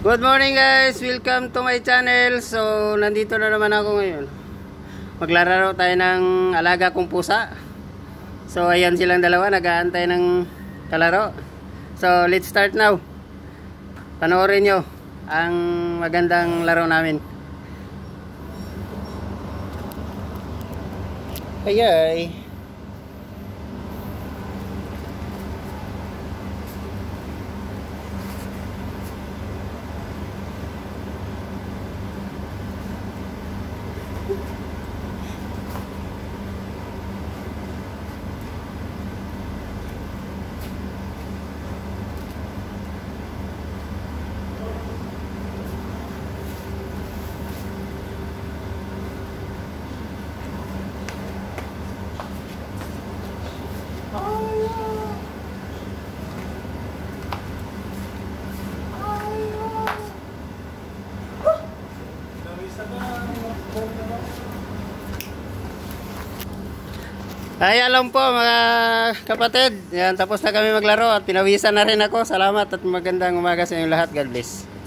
Good morning guys! Welcome to my channel. So, nandito na naman ako ngayon. Maglalaro tayo ng alaga kong pusa. So, ayan silang dalawa. Nag-aantay ng kalaro. So, let's start now. Panoorin nyo ang magandang laro namin. Ay Oh. Ay, alam po mga kapatid. Yan, tapos na kami maglaro at pinawisan na rin ako. Salamat at magandang umaga sa inyong lahat. God bless.